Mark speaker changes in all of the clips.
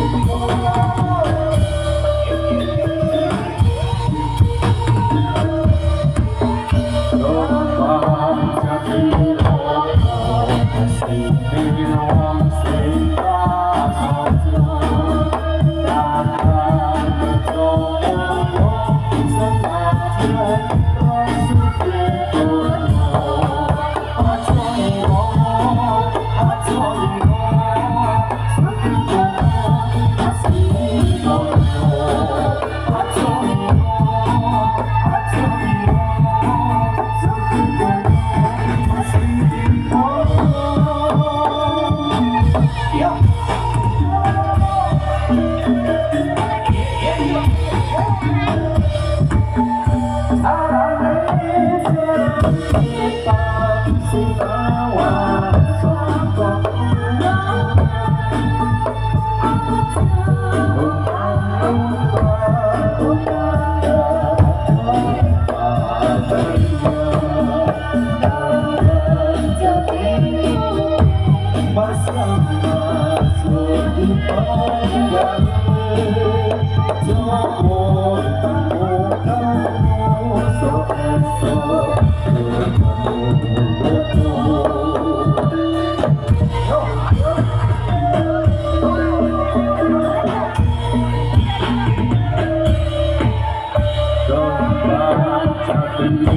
Speaker 1: Thank Oh.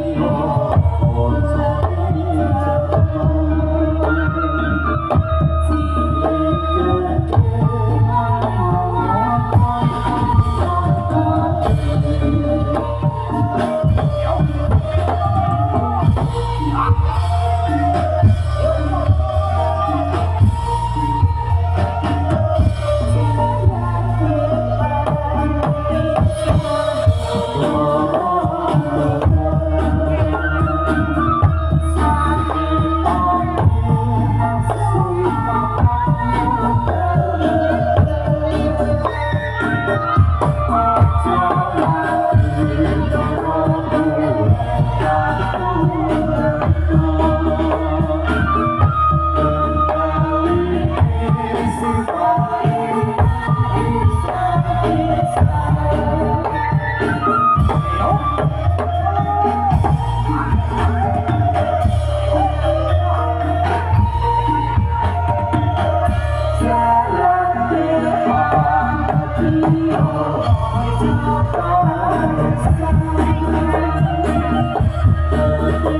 Speaker 1: Lord. Thank you.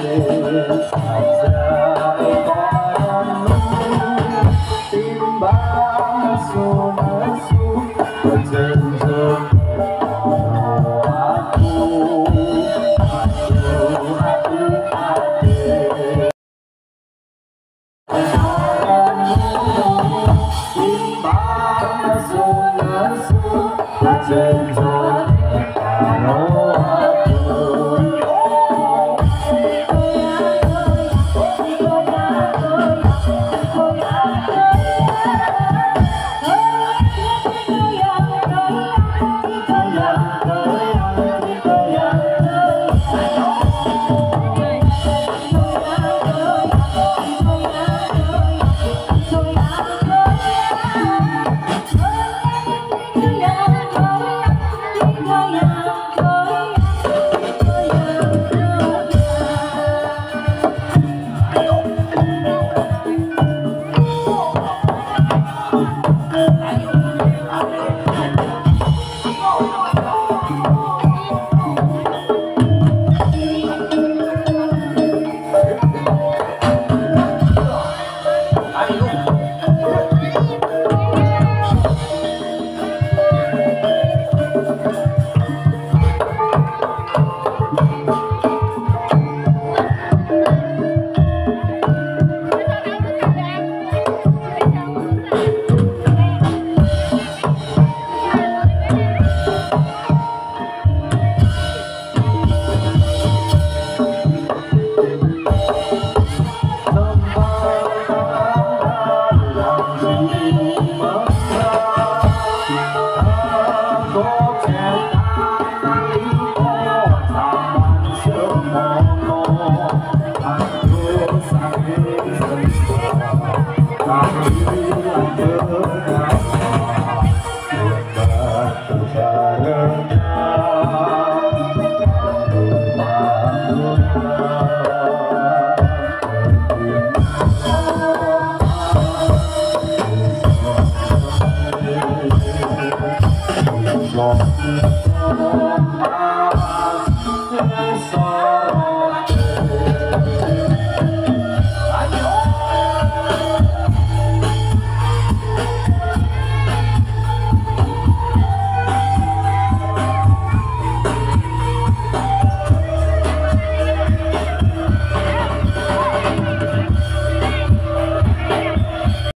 Speaker 1: เ